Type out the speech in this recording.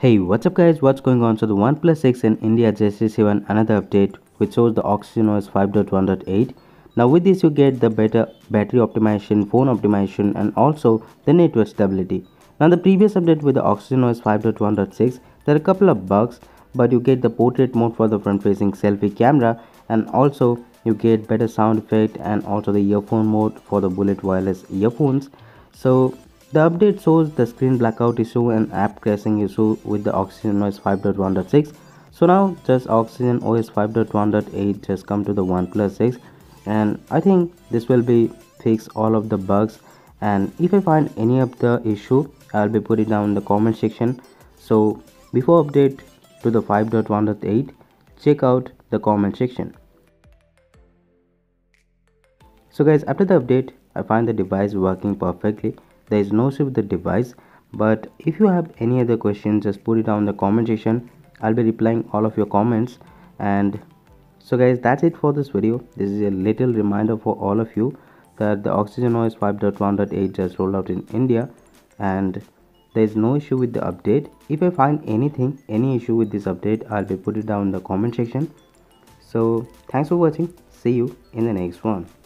Hey, what's up guys? What's going on? So the OnePlus 6 in India just received another update which shows the Oxygen OS 5.1.8. Now with this you get the better battery optimization, phone optimization and also the network stability. Now the previous update with the Oxygen OS 5.1.6 there are a couple of bugs but you get the portrait mode for the front facing selfie camera and also you get better sound effect and also the earphone mode for the bullet wireless earphones. So the update shows the screen blackout issue and app crashing issue with the Oxygen OS 5.1.6. So now just Oxygen OS 5.1.8 just come to the OnePlus 6 and I think this will be fix all of the bugs and if I find any of the issue I'll be putting down in the comment section. So before update to the 5.1.8 check out the comment section. So guys after the update I find the device working perfectly there is no issue with the device but if you have any other questions just put it down in the comment section. I'll be replying all of your comments. And so guys that's it for this video. This is a little reminder for all of you that the oxygen os 5.1.8 just rolled out in india and there is no issue with the update. If i find anything any issue with this update i'll be put it down in the comment section. So thanks for watching. See you in the next one